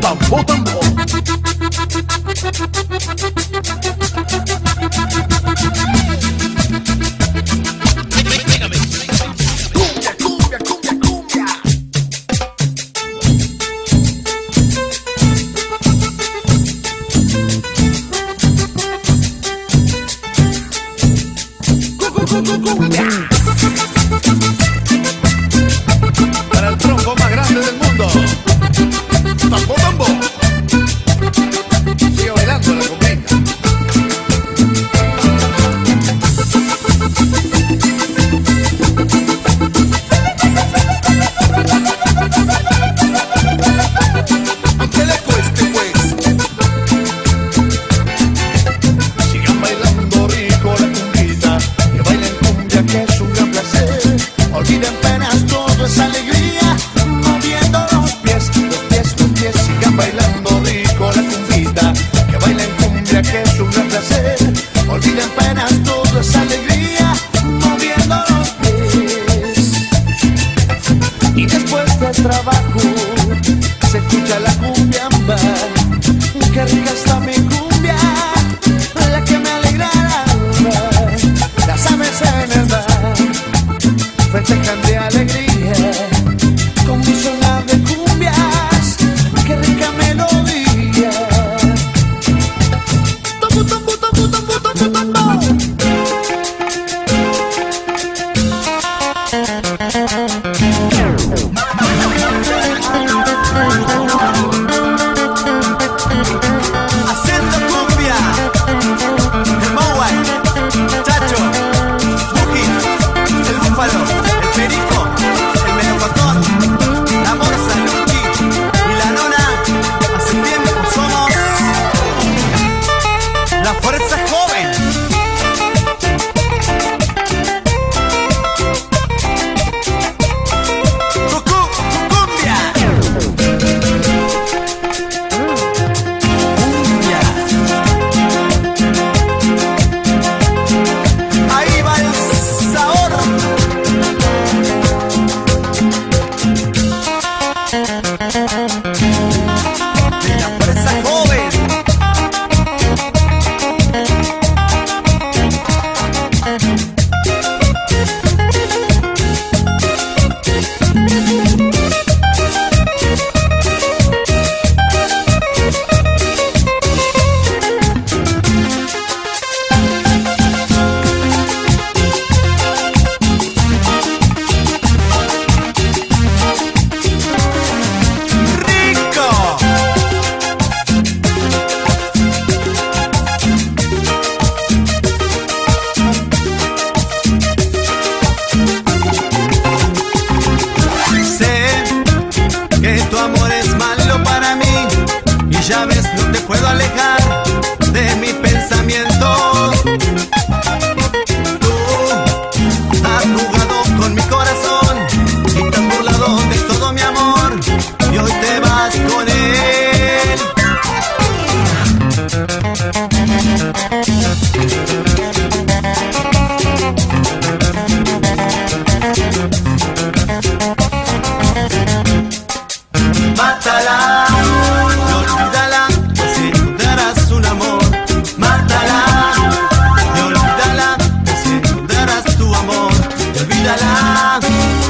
tambor, tambor. Mátala, de olvídala, si encontrarás un amor. Mátala, de olvídala, si encontrarás tu amor. Olvídala,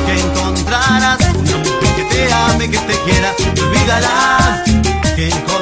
que encontrarás un amor que te ame, que te quiera. Olvídala, que encontrarás un.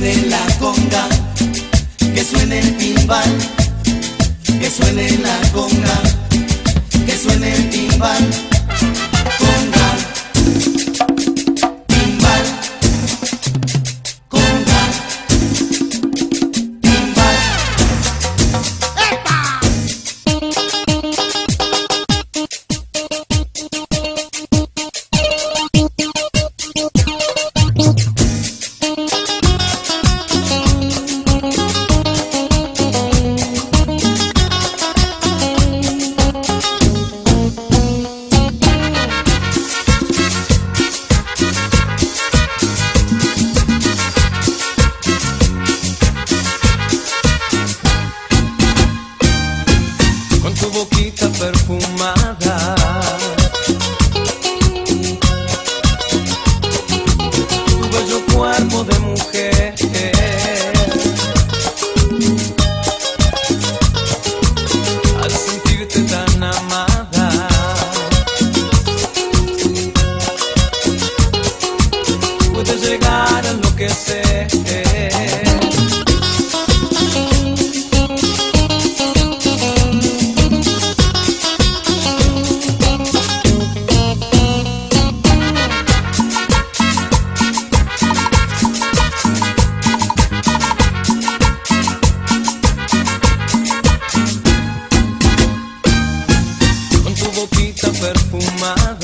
Que suene la conga, que suene el timbal, que suene la conga, que suene el timbal. Me preguntas